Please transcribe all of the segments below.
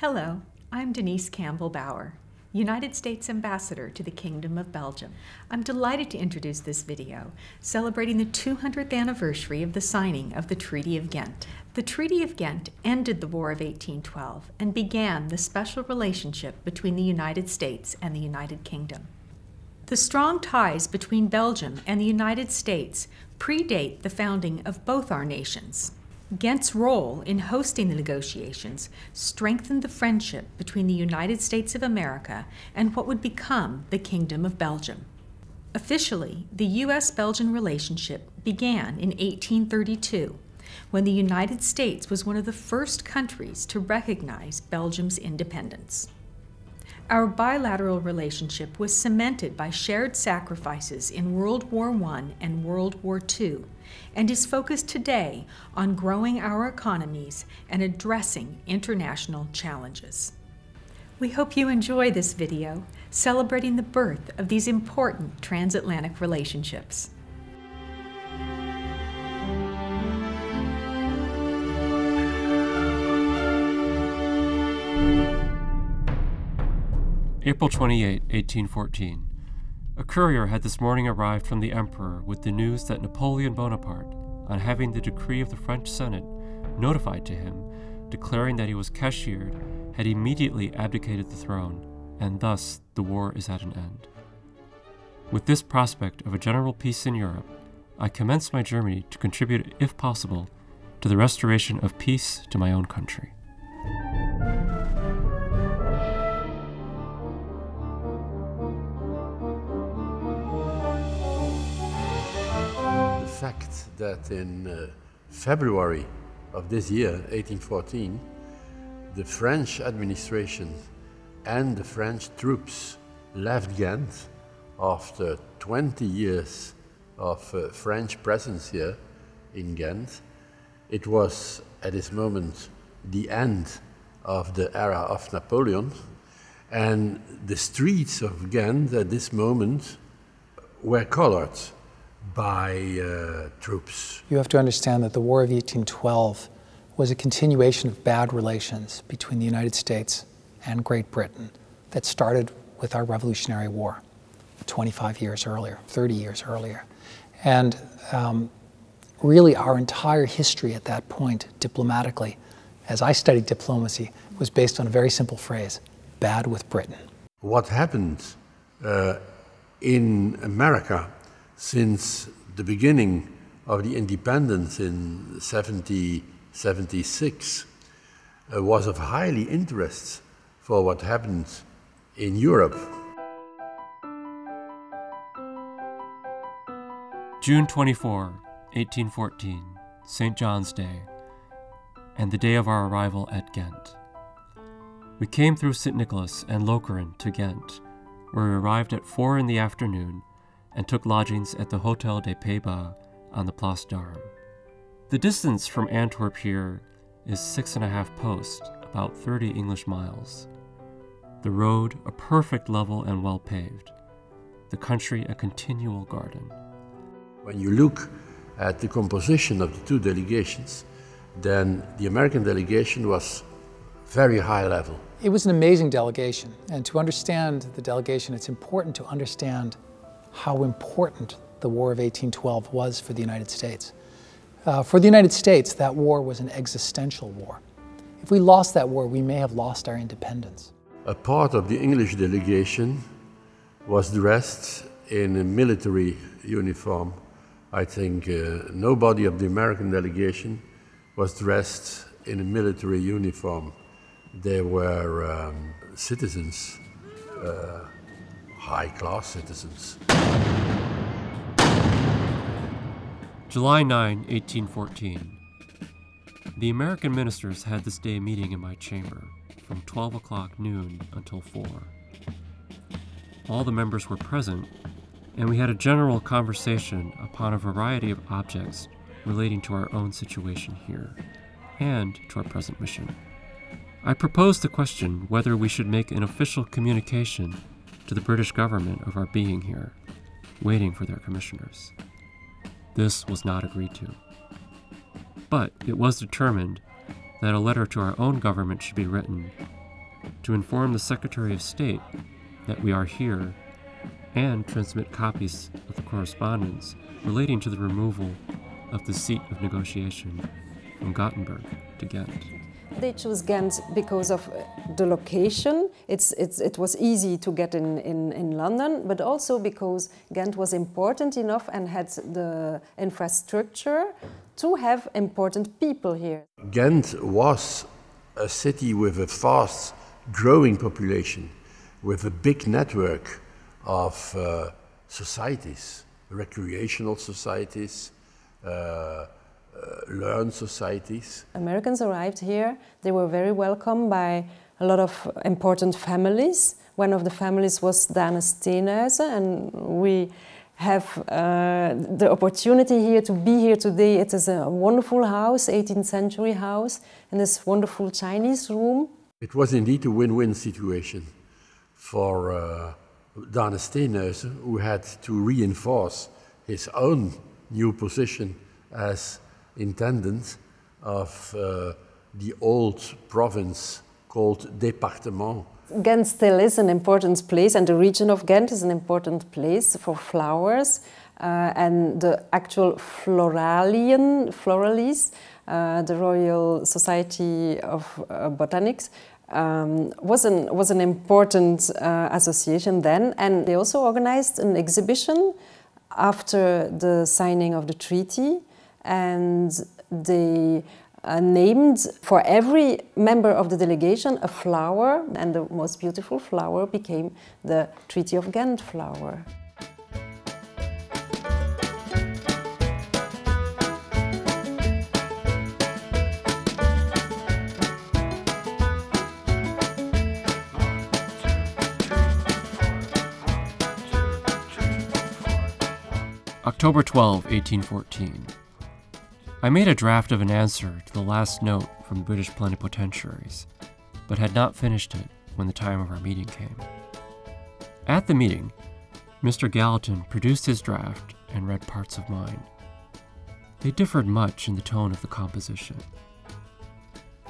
Hello, I'm Denise Campbell Bauer, United States Ambassador to the Kingdom of Belgium. I'm delighted to introduce this video celebrating the 200th anniversary of the signing of the Treaty of Ghent. The Treaty of Ghent ended the War of 1812 and began the special relationship between the United States and the United Kingdom. The strong ties between Belgium and the United States predate the founding of both our nations. Ghent's role in hosting the negotiations strengthened the friendship between the United States of America and what would become the Kingdom of Belgium. Officially, the U.S. Belgian relationship began in 1832 when the United States was one of the first countries to recognize Belgium's independence. Our bilateral relationship was cemented by shared sacrifices in World War I and World War II and is focused today on growing our economies and addressing international challenges. We hope you enjoy this video celebrating the birth of these important transatlantic relationships. April 28, 1814. A courier had this morning arrived from the Emperor with the news that Napoleon Bonaparte, on having the decree of the French Senate notified to him, declaring that he was cashiered, had immediately abdicated the throne, and thus the war is at an end. With this prospect of a general peace in Europe, I commenced my journey to contribute, if possible, to the restoration of peace to my own country. Fact that in uh, February of this year, 1814, the French administration and the French troops left Ghent after 20 years of uh, French presence here in Ghent. It was at this moment the end of the era of Napoleon, and the streets of Ghent at this moment were colored by uh, troops. You have to understand that the War of 1812 was a continuation of bad relations between the United States and Great Britain that started with our Revolutionary War 25 years earlier, 30 years earlier. And um, really, our entire history at that point, diplomatically, as I studied diplomacy, was based on a very simple phrase bad with Britain. What happened uh, in America since the beginning of the independence in 1776 uh, was of highly interest for what happened in Europe. June 24, 1814, St. John's Day, and the day of our arrival at Ghent. We came through St. Nicholas and Lokeren to Ghent, where we arrived at 4 in the afternoon and took lodgings at the Hotel des Pays-Bas on the Place d'Armes. The distance from Antwerp here is six and a half posts, about 30 English miles. The road a perfect level and well paved. The country a continual garden. When you look at the composition of the two delegations, then the American delegation was very high level. It was an amazing delegation, and to understand the delegation, it's important to understand how important the War of 1812 was for the United States. Uh, for the United States, that war was an existential war. If we lost that war, we may have lost our independence. A part of the English delegation was dressed in a military uniform. I think uh, nobody of the American delegation was dressed in a military uniform. They were um, citizens. Uh, high-class citizens. July 9, 1814. The American ministers had this day meeting in my chamber from 12 o'clock noon until 4. All the members were present, and we had a general conversation upon a variety of objects relating to our own situation here and to our present mission. I proposed the question whether we should make an official communication to the British government of our being here, waiting for their commissioners. This was not agreed to. But it was determined that a letter to our own government should be written, to inform the Secretary of State that we are here and transmit copies of the correspondence relating to the removal of the seat of negotiation from Gothenburg to Ghent. They chose Ghent because of the location. It's, it's, it was easy to get in, in, in London, but also because Ghent was important enough and had the infrastructure to have important people here. Ghent was a city with a fast growing population, with a big network of uh, societies, recreational societies, uh, uh, learn societies. Americans arrived here, they were very welcomed by a lot of important families. One of the families was d'Hane Steenhuyse, and we have uh, the opportunity here to be here today. It is a wonderful house, 18th century house, in this wonderful Chinese room. It was indeed a win-win situation for uh, Steenhuyse, who had to reinforce his own new position as intendant of uh, the old province called Département. Ghent still is an important place, and the region of Ghent is an important place for flowers. Uh, and the actual Floralian, Floralis, uh, the Royal Society of uh, Botanics, um, was, an, was an important uh, association then. And they also organized an exhibition after the signing of the treaty and they uh, named for every member of the delegation a flower, and the most beautiful flower became the Treaty of Ghent flower. October 12, 1814. I made a draft of an answer to the last note from the British plenipotentiaries, but had not finished it when the time of our meeting came. At the meeting, Mr. Gallatin produced his draft and read parts of mine. They differed much in the tone of the composition.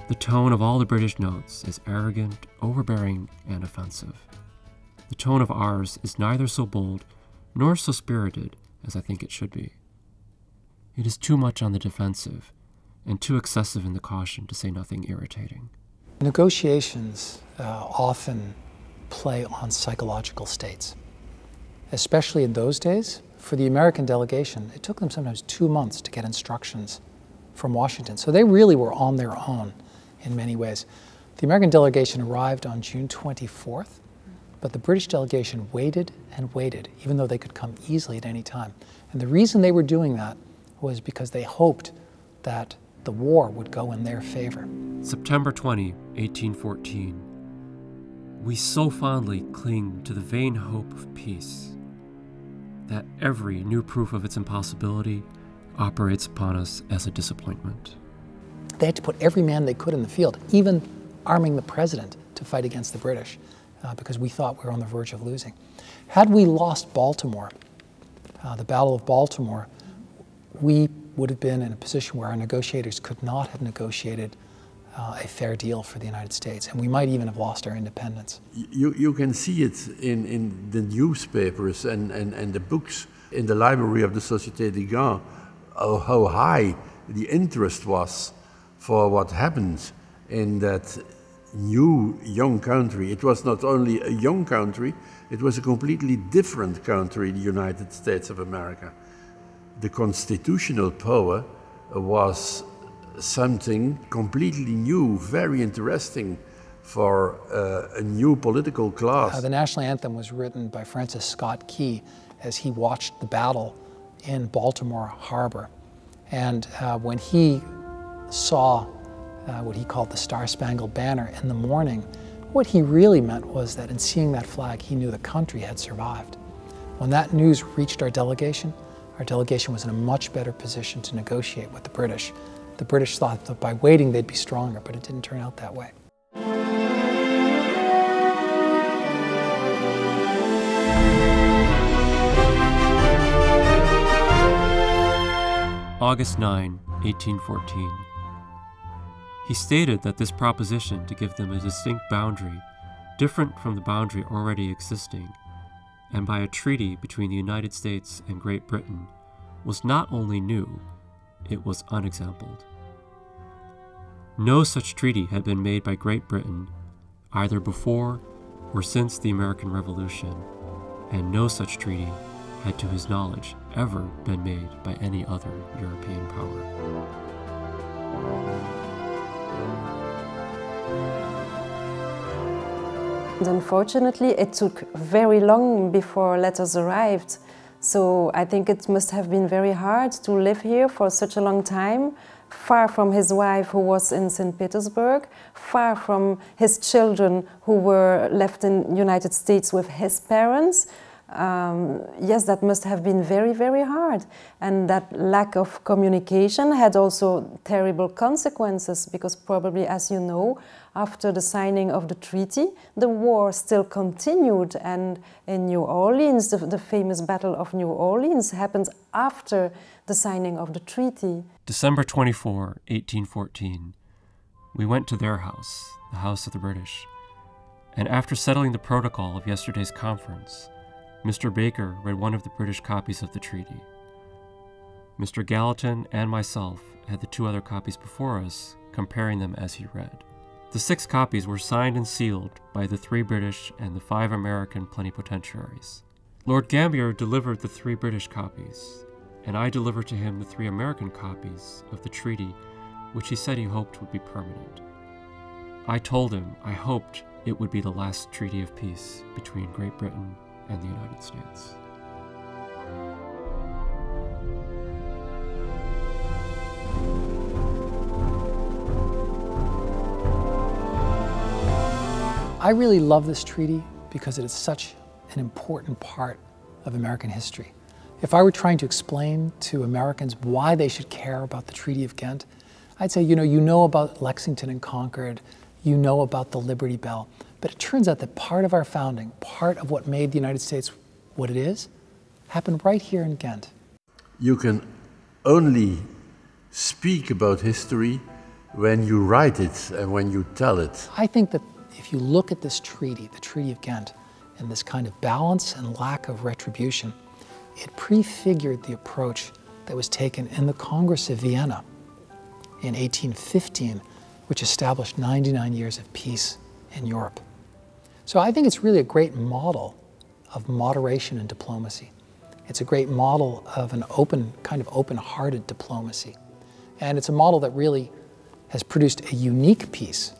The tone of all the British notes is arrogant, overbearing, and offensive. The tone of ours is neither so bold nor so spirited as I think it should be. It is too much on the defensive and too excessive in the caution to say nothing irritating. Negotiations uh, often play on psychological states. Especially in those days, for the American delegation, it took them sometimes two months to get instructions from Washington. So they really were on their own in many ways. The American delegation arrived on June 24th, but the British delegation waited and waited, even though they could come easily at any time. And the reason they were doing that was because they hoped that the war would go in their favor. September 20, 1814. We so fondly cling to the vain hope of peace that every new proof of its impossibility operates upon us as a disappointment. They had to put every man they could in the field, even arming the president to fight against the British, uh, because we thought we were on the verge of losing. Had we lost Baltimore, uh, the Battle of Baltimore, we would have been in a position where our negotiators could not have negotiated uh, a fair deal for the United States, and we might even have lost our independence. You, you can see it in, in the newspapers and, and, and the books in the library of the Société des Gants, oh, how high the interest was for what happened in that new young country. It was not only a young country, it was a completely different country, the United States of America the constitutional power was something completely new, very interesting for uh, a new political class. Uh, the national anthem was written by Francis Scott Key as he watched the battle in Baltimore Harbor. And uh, when he saw uh, what he called the Star Spangled Banner in the morning, what he really meant was that in seeing that flag, he knew the country had survived. When that news reached our delegation, our delegation was in a much better position to negotiate with the British. The British thought that by waiting they'd be stronger, but it didn't turn out that way. August 9, 1814. He stated that this proposition to give them a distinct boundary different from the boundary already existing, and by a treaty between the United States and Great Britain, was not only new, it was unexampled. No such treaty had been made by Great Britain either before or since the American Revolution, and no such treaty had, to his knowledge, ever been made by any other European power. And unfortunately, it took very long before letters arrived. So I think it must have been very hard to live here for such a long time, far from his wife who was in St. Petersburg, far from his children who were left in United States with his parents, um, yes, that must have been very, very hard. And that lack of communication had also terrible consequences because, probably, as you know, after the signing of the treaty, the war still continued. And in New Orleans, the, the famous Battle of New Orleans happened after the signing of the treaty. December 24, 1814. We went to their house, the House of the British. And after settling the protocol of yesterday's conference, Mr. Baker read one of the British copies of the treaty. Mr. Gallatin and myself had the two other copies before us, comparing them as he read. The six copies were signed and sealed by the three British and the five American plenipotentiaries. Lord Gambier delivered the three British copies, and I delivered to him the three American copies of the treaty, which he said he hoped would be permanent. I told him I hoped it would be the last treaty of peace between Great Britain and the United States. I really love this treaty because it is such an important part of American history. If I were trying to explain to Americans why they should care about the Treaty of Ghent, I'd say, you know, you know about Lexington and Concord, you know about the Liberty Bell, but it turns out that part of our founding, part of what made the United States what it is, happened right here in Ghent. You can only speak about history when you write it and when you tell it. I think that if you look at this treaty, the Treaty of Ghent, and this kind of balance and lack of retribution, it prefigured the approach that was taken in the Congress of Vienna in 1815, which established 99 years of peace in Europe. So I think it's really a great model of moderation and diplomacy. It's a great model of an open, kind of open-hearted diplomacy. And it's a model that really has produced a unique peace.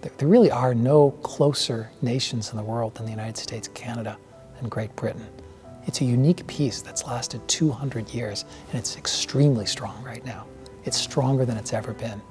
There really are no closer nations in the world than the United States, Canada, and Great Britain. It's a unique peace that's lasted 200 years, and it's extremely strong right now. It's stronger than it's ever been.